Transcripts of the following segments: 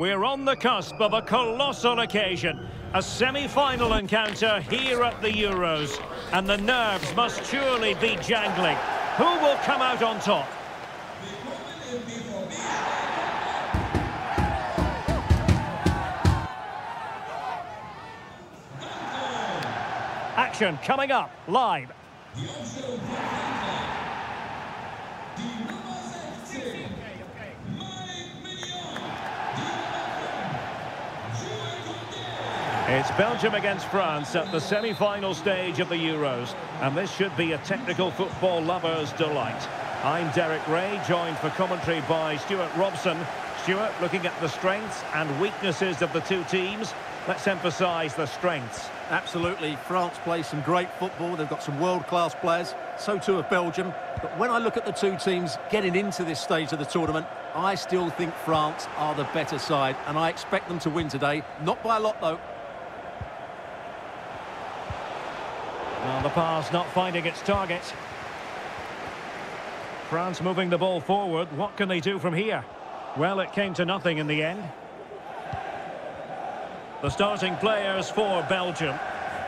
we're on the cusp of a colossal occasion. A semi-final encounter here at the Euros. And the nerves must surely be jangling. Who will come out on top? Action coming up, live. It's Belgium against France at the semi-final stage of the Euros. And this should be a technical football lover's delight. I'm Derek Ray, joined for commentary by Stuart Robson. Stuart, looking at the strengths and weaknesses of the two teams, let's emphasise the strengths. Absolutely. France plays some great football. They've got some world-class players. So too have Belgium. But when I look at the two teams getting into this stage of the tournament, I still think France are the better side. And I expect them to win today. Not by a lot, though. Well, the pass not finding its target. France moving the ball forward. What can they do from here? Well, it came to nothing in the end. The starting players for Belgium.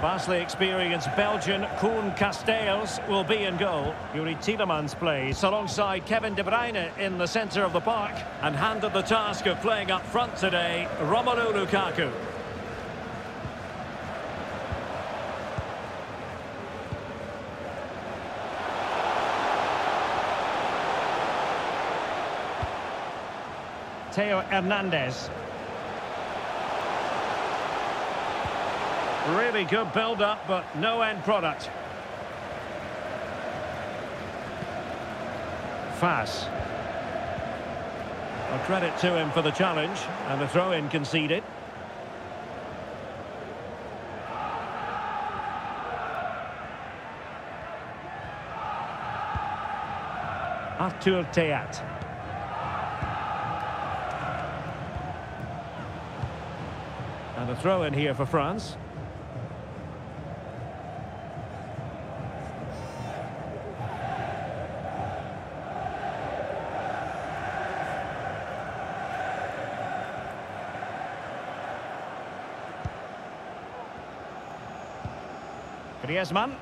Vastly experienced Belgian Koen Casteels will be in goal. Youri Tielemans plays alongside Kevin De Bruyne in the centre of the park and handed the task of playing up front today, Romelu Lukaku. Theo Hernandez. Really good build-up, but no end product. Faes. A credit to him for the challenge, and the throw-in conceded. Arthur Theate. And a throw in here for France. Griezmann.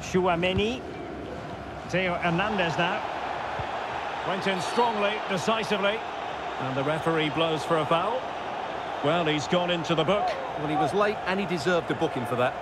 Chouameni. Theo Hernandez now. Went in strongly, decisively. And the referee blows for a foul. Well, he's gone into the book. Well, he was late and he deserved a booking for that.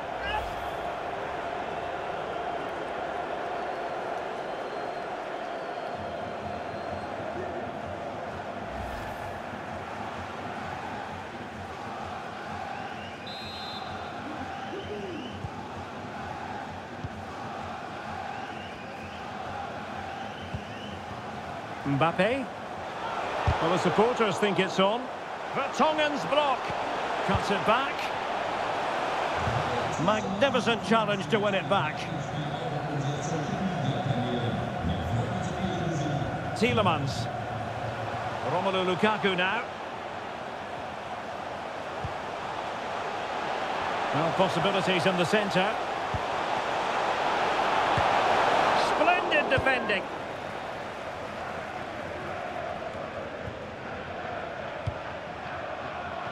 Mbappe. Well, the supporters think it's on. Vertonghen's block. Cuts it back. Magnificent challenge to win it back. Tielemans. Romelu Lukaku now. Well, possibilities in the centre. Splendid defending.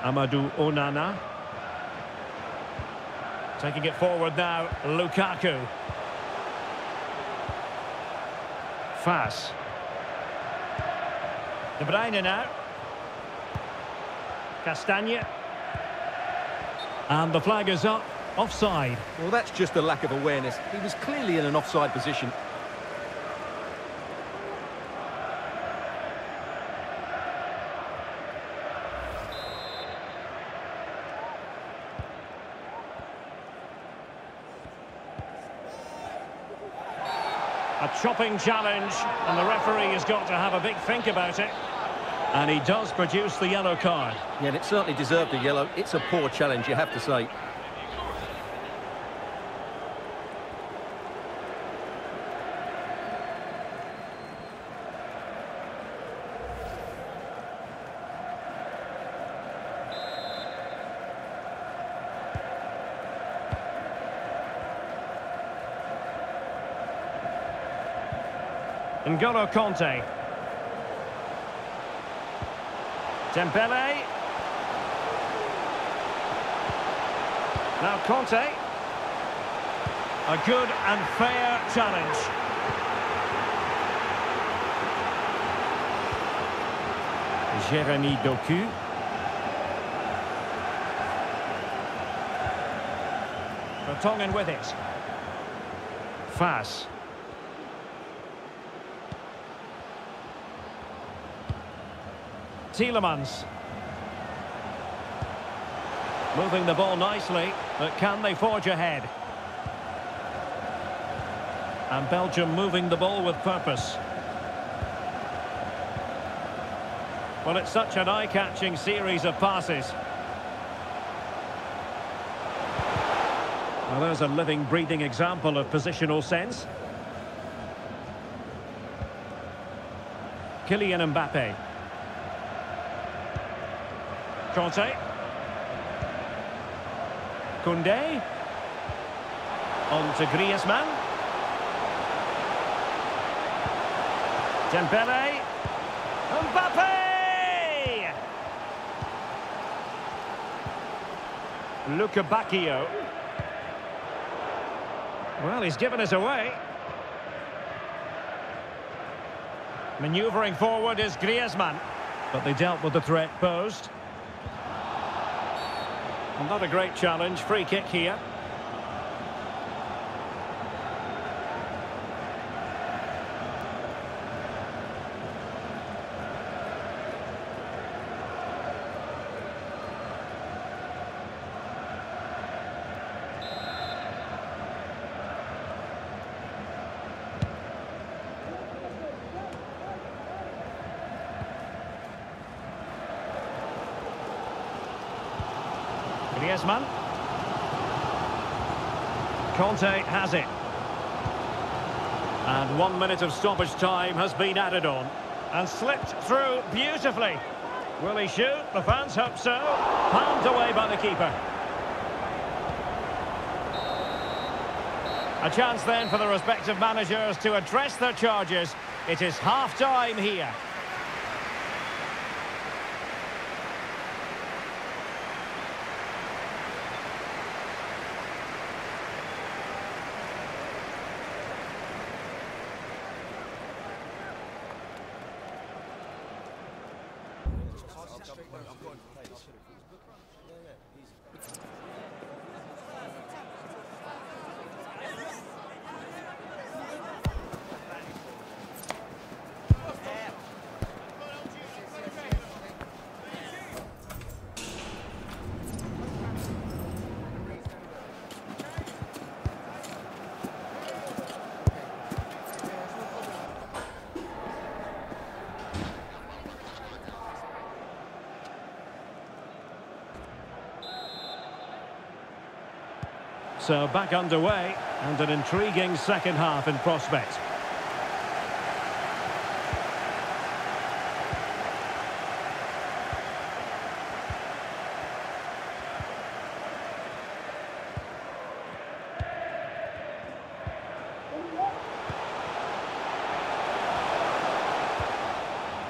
Amadou Onana. Taking it forward now, Lukaku. Faes. De Bruyne now. Castagne. And the flag is up, offside. Well, that's just a lack of awareness. He was clearly in an offside position. Chopping challenge, and the referee has got to have a big think about it. And he does produce the yellow card. Yeah, and it certainly deserved a yellow. It's a poor challenge, you have to say. N'Golo Kanté. Dembele. Now Kanté. A good and fair challenge. Jeremy Doku. Vertonghen with it. Faes. Tielemans. Moving the ball nicely, but can they forge ahead? And Belgium moving the ball with purpose. Well, it's such an eye-catching series of passes. Well, there's a living, breathing example of positional sense. Kylian Mbappe. Kanté. Koundé. On to Griezmann. Dembele. Mbappe! Lukebakio. Well, he's given us away. Manoeuvring forward is Griezmann. But they dealt with the threat posed. Not a great challenge. Free kick here. Griezmann. Kanté has it. And one minute of stoppage time has been added on. And slipped through beautifully. Will he shoot? The fans hope so. Palmed away by the keeper. A chance then for the respective managers to address their charges. It is half-time here. So back underway and an intriguing second half in prospect.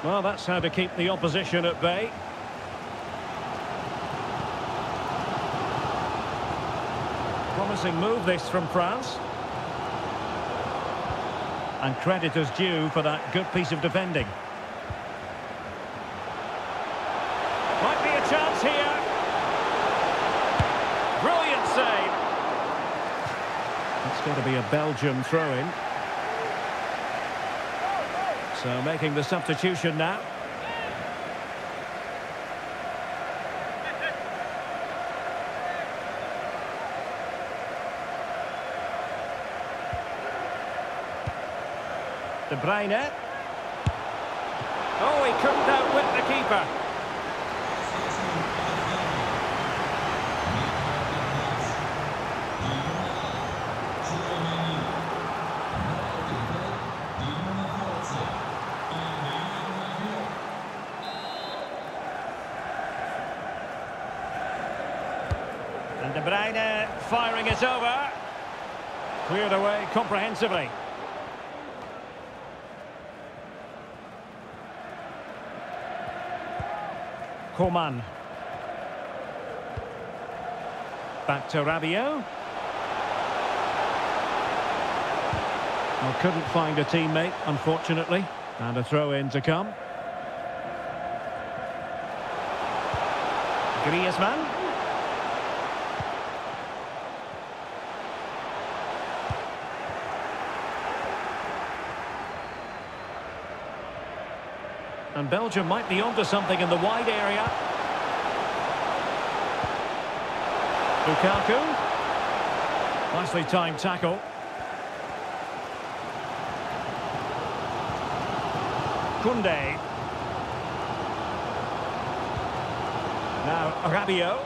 Well, that's how to keep the opposition at bay. Promising move this from France. And credit is due for that good piece of defending. Might be a chance here. Brilliant save. It's going to be a Belgium throw-in. So making the substitution now. De Bruyne. Oh, he couldn't outwit the keeper. And De Bruyne firing it over. Cleared away comprehensively. Coman. Back to Rabiot. Well, couldn't find a teammate, unfortunately. And a throw-in to come. Griezmann. And Belgium might be onto something in the wide area. Lukaku. Nicely timed tackle. Koundé. Now Rabiot.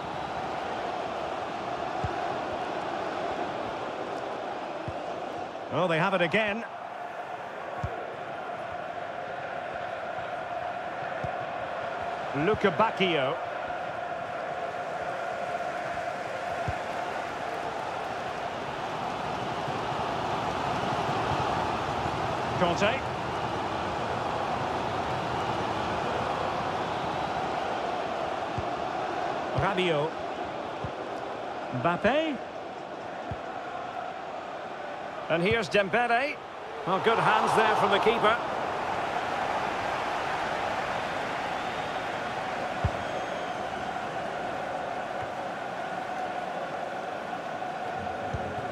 Oh, they have it again. Luca Bacchio. Kanté. Rabiot. Mbappe. And here's Dembele. Well, oh, good hands there from the keeper.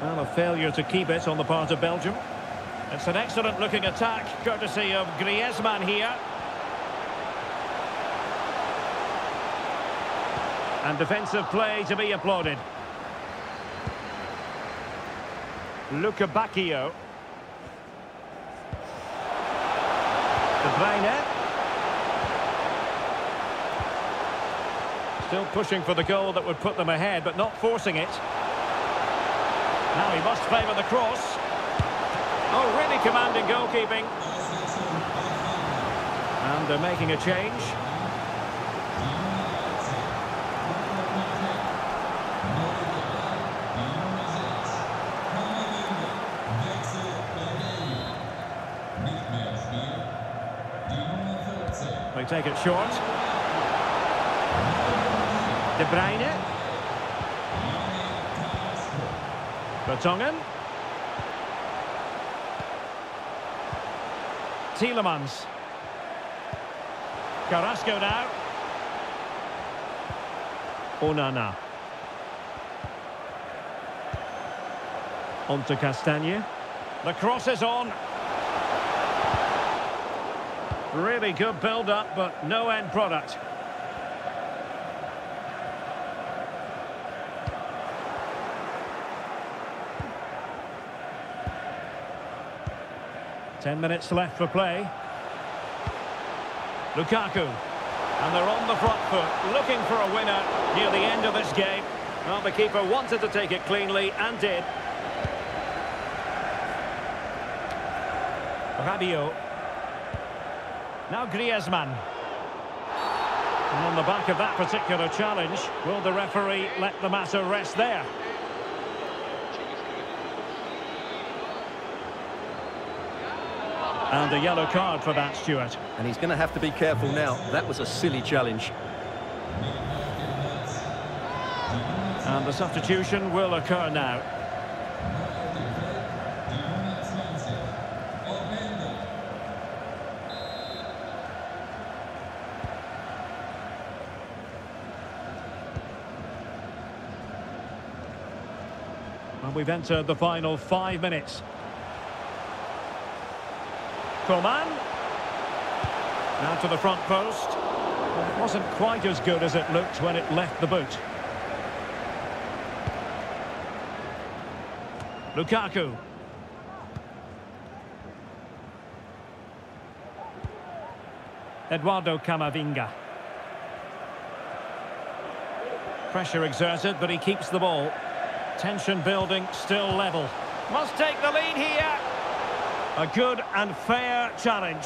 Well, a failure to keep it on the part of Belgium. It's an excellent looking attack, courtesy of Griezmann here. And defensive play to be applauded. Lukebakio. De Bruyne. Still pushing for the goal that would put them ahead, but not forcing it. He must favour the cross. Oh, really commanding goalkeeping. And they're making a change. They take it short. De Bruyne. Vertonghen. Tielemans. Carrasco now. Onana. On to Castagne. The cross is on. Really good build-up, but no end product. Ten minutes left for play. Lukaku. And they're on the front foot, looking for a winner near the end of this game. Well, the keeper wanted to take it cleanly, and did. Rabiot. Now Griezmann. And on the back of that particular challenge, will the referee let the matter rest there? And a yellow card for that, Stuart. And he's going to have to be careful now. That was a silly challenge. And the substitution will occur now. And we've entered the final five minutes. Coman. Now to the front post. Well, it wasn't quite as good as it looked when it left the boot. Lukaku. Eduardo Camavinga. Pressure exerted, but he keeps the ball. Tension building, still level. Must take the lead here. A good and fair challenge.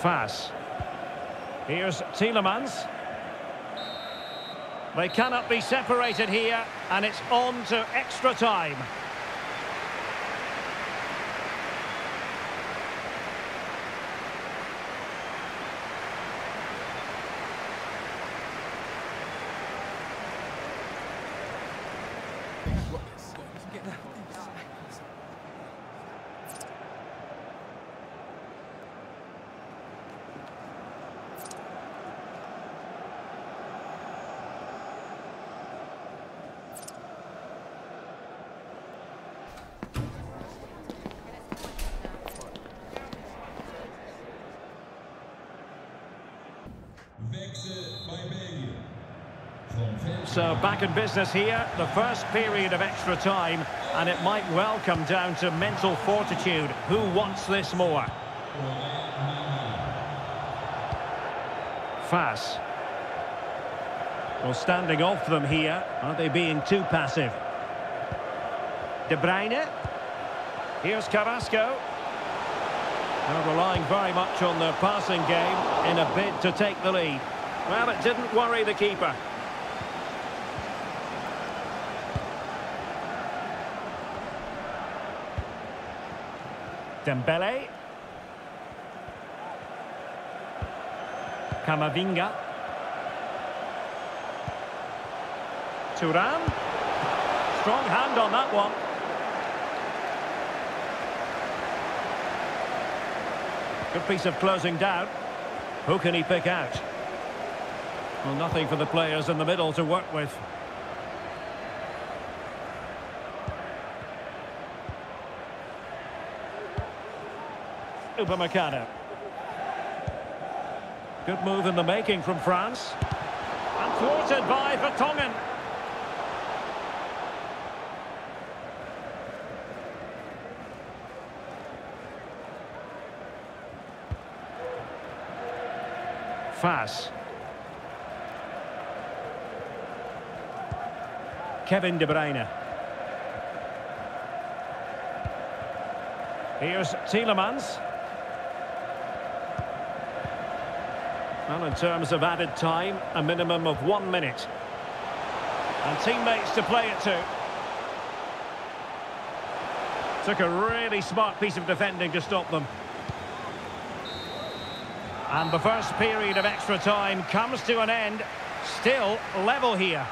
Faes. Here's Tielemans. They cannot be separated here, and it's on to extra time. So uh, back in business here, the first period of extra time, and it might well come down to mental fortitude. Who wants this more? Faes. Well, standing off them here, aren't they being too passive? De Bruyne. Here's Carrasco. They're relying very much on their passing game in a bid to take the lead. Well, it didn't worry the keeper. Dembele. Camavinga. Thuram. Strong hand on that one. Good piece of closing down. Who can he pick out? Well, nothing for the players in the middle to work with. Upamecano. Good move in the making from France. And thwarted by Vertonghen. Faes. Kevin De Bruyne. Here's Tielemans. In terms of added time, a minimum of one minute. And teammates to play it to. Took a really smart piece of defending to stop them. And the first period of extra time comes to an end. Still level here.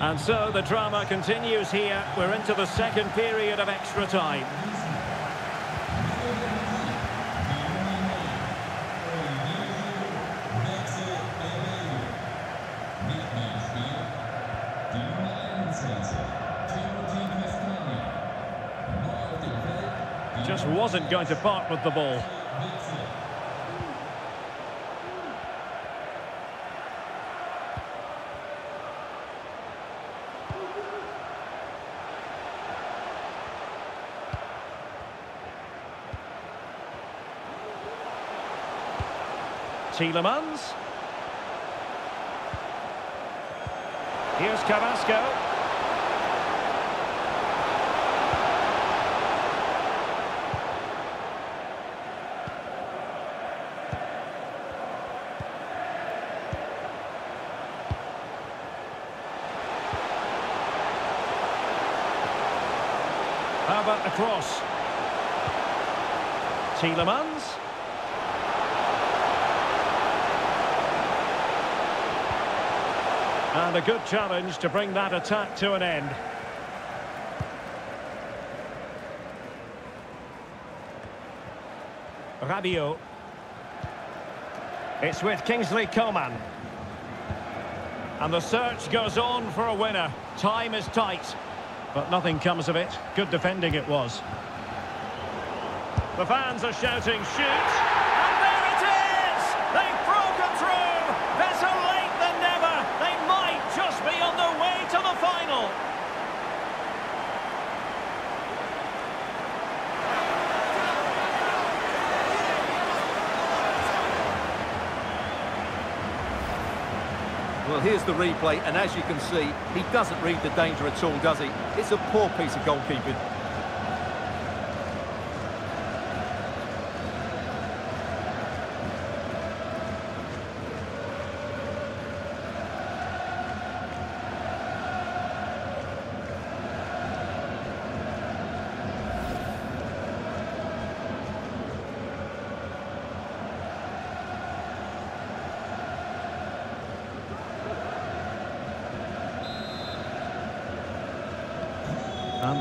And so the drama continues here. We're into the second period of extra time. Just wasn't going to part with the ball. Tielemans. Here's Carrasco. How about the cross? Tielemans. And a good challenge to bring that attack to an end. Rabiot. It's with Kingsley Coman. And the search goes on for a winner. Time is tight, but nothing comes of it. Good defending it was. The fans are shouting, shoot! Here's the replay, and as you can see, he doesn't read the danger at all, does he? It's a poor piece of goalkeeping.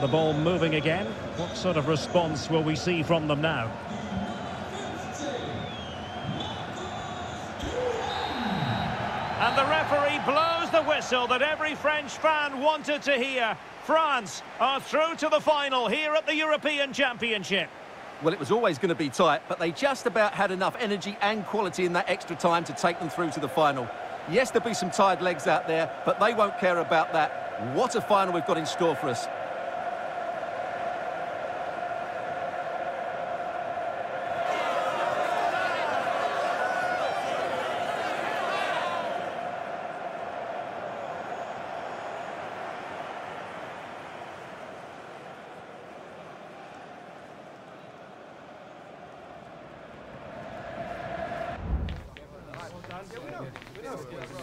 The ball moving again. What sort of response will we see from them now? And the referee blows the whistle that every French fan wanted to hear. France are through to the final here at the European Championship. Well, it was always going to be tight, but they just about had enough energy and quality in that extra time to take them through to the final. Yes, there'll be some tired legs out there, but they won't care about that. What a final we've got in store for us. Week.